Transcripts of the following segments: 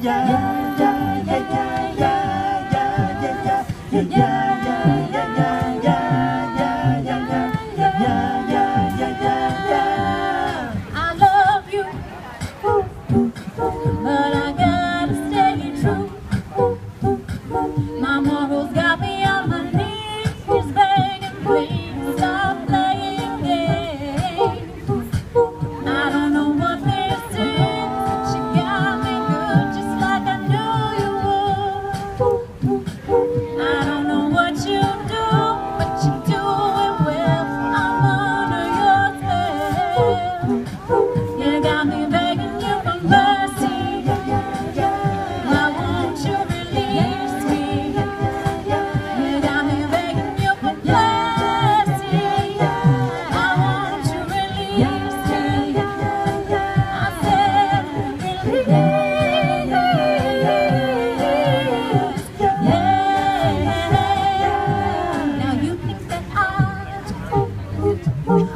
yeah. yeah.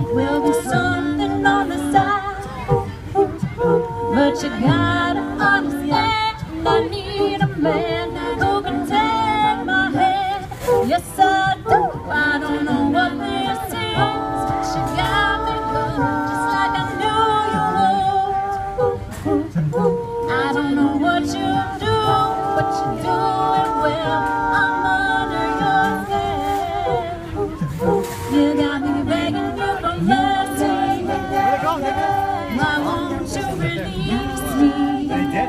will be something on the side. But you gotta understand, I need a man.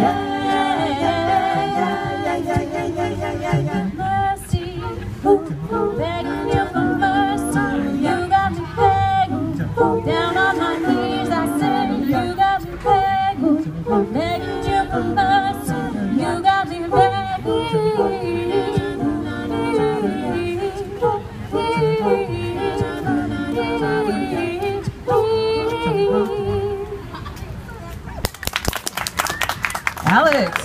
yeah, yeah, yeah. Alex.